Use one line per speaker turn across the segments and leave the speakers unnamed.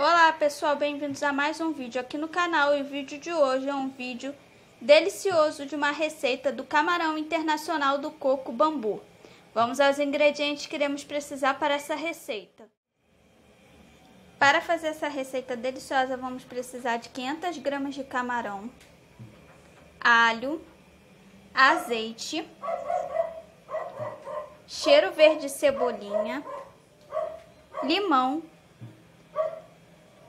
Olá pessoal, bem-vindos a mais um vídeo aqui no canal e o vídeo de hoje é um vídeo delicioso de uma receita do camarão internacional do coco bambu. Vamos aos ingredientes que iremos precisar para essa receita. Para fazer essa receita deliciosa vamos precisar de 500 gramas de camarão, alho, azeite, cheiro verde cebolinha, limão,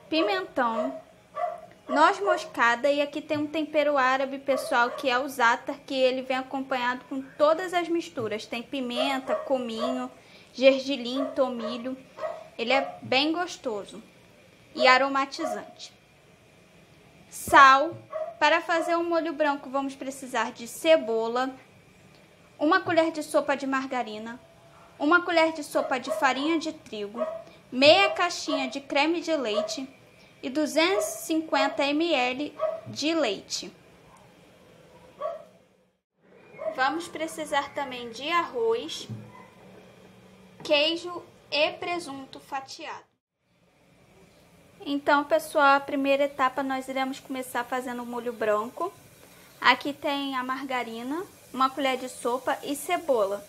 pimentão, noz moscada e aqui tem um tempero árabe, pessoal, que é o za'atar, que ele vem acompanhado com todas as misturas. Tem pimenta, cominho, gergelim, tomilho. Ele é bem gostoso e aromatizante. Sal. Para fazer um molho branco vamos precisar de cebola, uma colher de sopa de margarina, uma colher de sopa de farinha de trigo, meia caixinha de creme de leite, e 250 ml de leite. Vamos precisar também de arroz, queijo e presunto fatiado. Então, pessoal, a primeira etapa nós iremos começar fazendo o molho branco. Aqui tem a margarina, uma colher de sopa e cebola.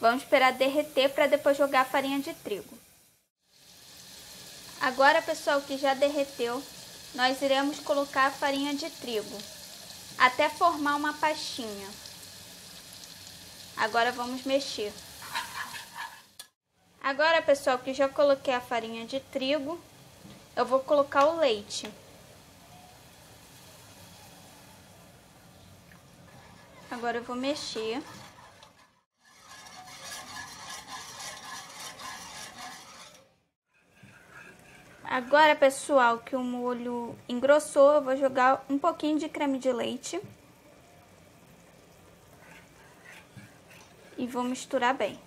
Vamos esperar derreter para depois jogar a farinha de trigo. Agora, pessoal, que já derreteu, nós iremos colocar a farinha de trigo até formar uma pastinha. Agora vamos mexer. Agora, pessoal, que já coloquei a farinha de trigo, eu vou colocar o leite. Agora eu vou mexer. Agora, pessoal, que o molho engrossou, eu vou jogar um pouquinho de creme de leite. E vou misturar bem.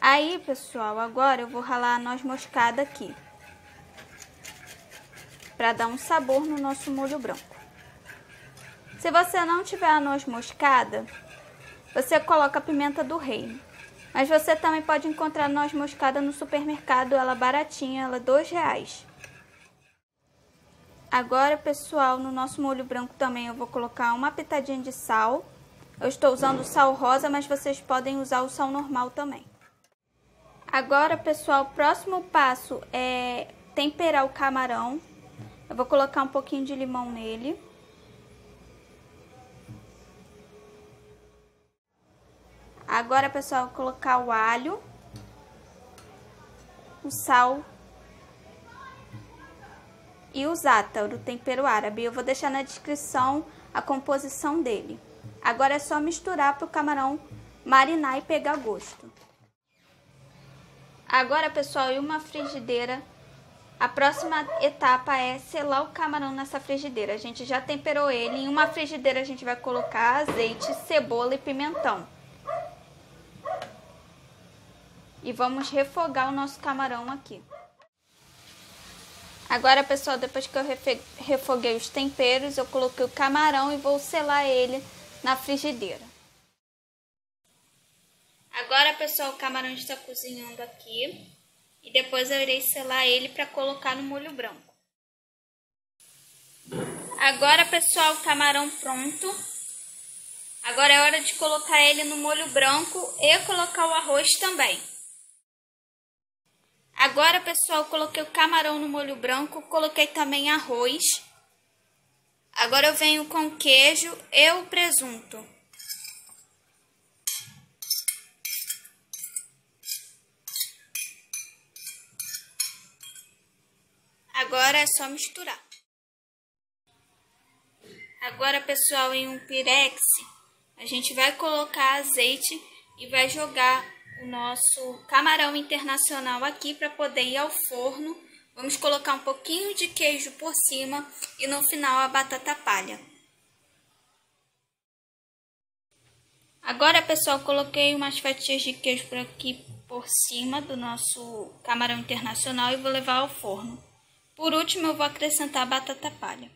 Aí, pessoal, agora eu vou ralar a noz moscada aqui. Para dar um sabor no nosso molho branco. Se você não tiver a noz moscada, você coloca a pimenta do reino. Mas você também pode encontrar noz moscada no supermercado, ela baratinha, ela é dois reais. Agora, pessoal, no nosso molho branco também eu vou colocar uma pitadinha de sal. Eu estou usando sal rosa, mas vocês podem usar o sal normal também. Agora, pessoal, o próximo passo é temperar o camarão. Eu vou colocar um pouquinho de limão nele. Agora, pessoal, colocar o alho, o sal e o za'atar, o tempero árabe. Eu vou deixar na descrição a composição dele. Agora é só misturar para o camarão marinar e pegar gosto. Agora, pessoal, em uma frigideira, a próxima etapa é selar o camarão nessa frigideira. A gente já temperou ele. Em uma frigideira a gente vai colocar azeite, cebola e pimentão. E vamos refogar o nosso camarão aqui. Agora, pessoal, depois que eu refoguei os temperos, eu coloquei o camarão e vou selar ele na frigideira. Agora, pessoal, o camarão está cozinhando aqui. E depois eu irei selar ele para colocar no molho branco. Agora, pessoal, o camarão pronto. Agora é hora de colocar ele no molho branco e colocar o arroz também. Agora, pessoal, coloquei o camarão no molho branco, coloquei também arroz. Agora eu venho com queijo e o presunto. Agora é só misturar. Agora, pessoal, em um pirex, a gente vai colocar azeite e vai jogar o nosso camarão internacional aqui para poder ir ao forno. Vamos colocar um pouquinho de queijo por cima e no final a batata palha. Agora, pessoal, coloquei umas fatias de queijo por aqui por cima do nosso camarão internacional e vou levar ao forno. Por último, eu vou acrescentar a batata palha.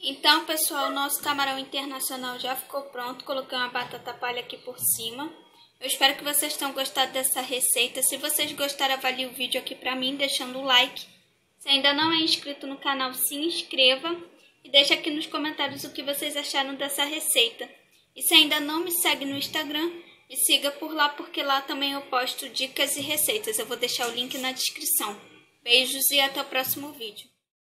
Então, pessoal, nosso camarão internacional já ficou pronto. Coloquei uma batata palha aqui por cima. Eu espero que vocês tenham gostado dessa receita. Se vocês gostaram, avalie o vídeo aqui pra mim, deixando o like. Se ainda não é inscrito no canal, se inscreva. E deixe aqui nos comentários o que vocês acharam dessa receita. E se ainda não me segue no Instagram, me siga por lá, porque lá também eu posto dicas e receitas. Eu vou deixar o link na descrição. Beijos e até o próximo vídeo.